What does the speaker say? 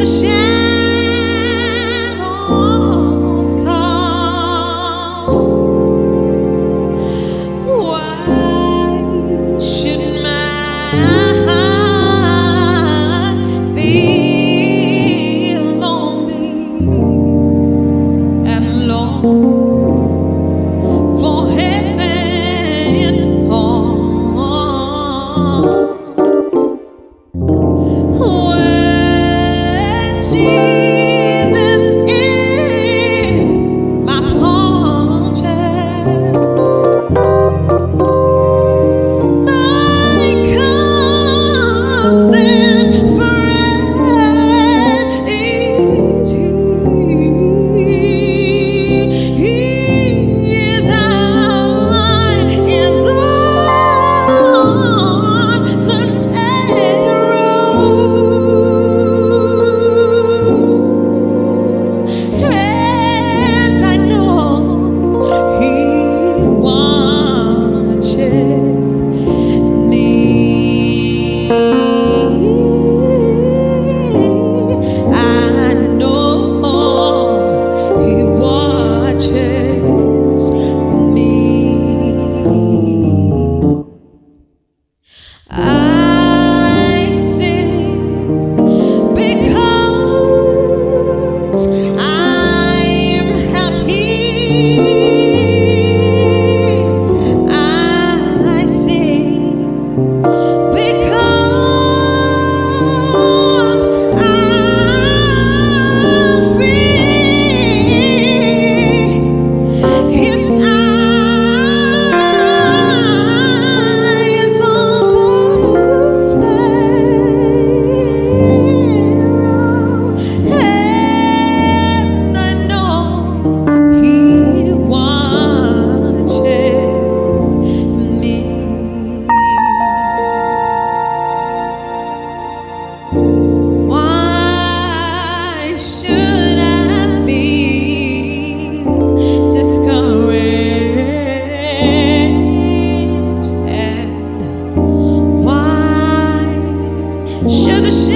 the shadow. I Should have